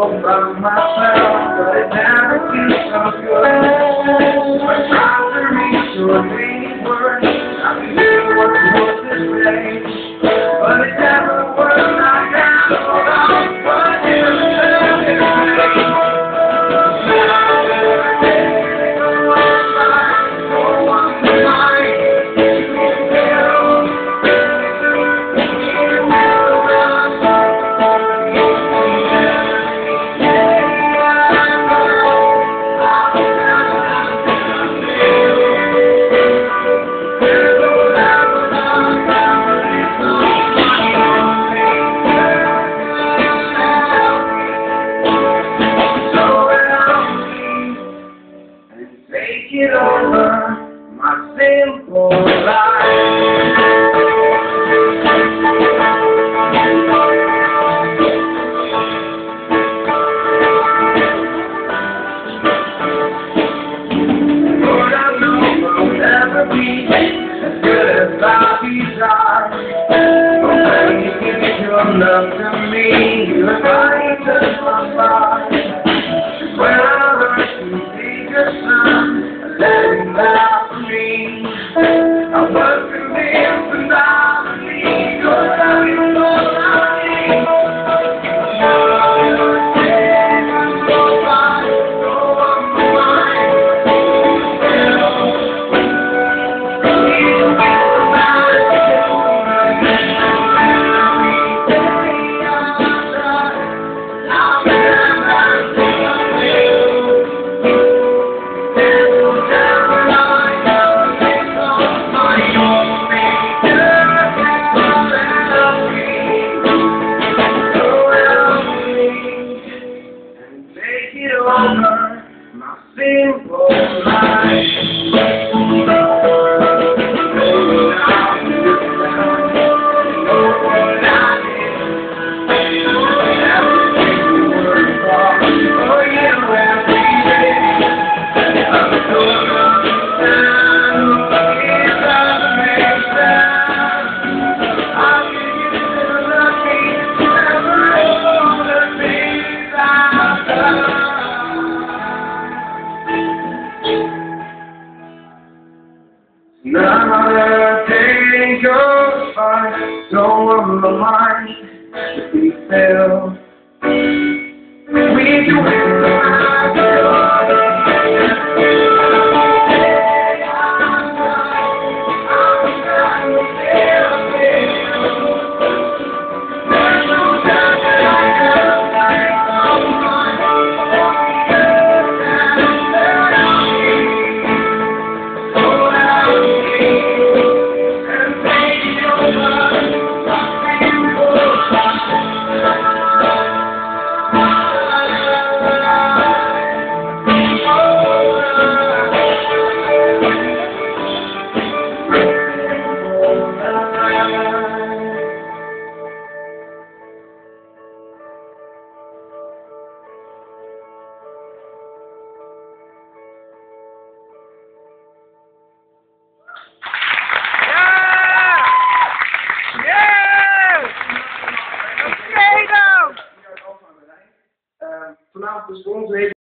all by myself, but it never feels so good. I'm trying to reach your dreams. be simple life. mind should be filled.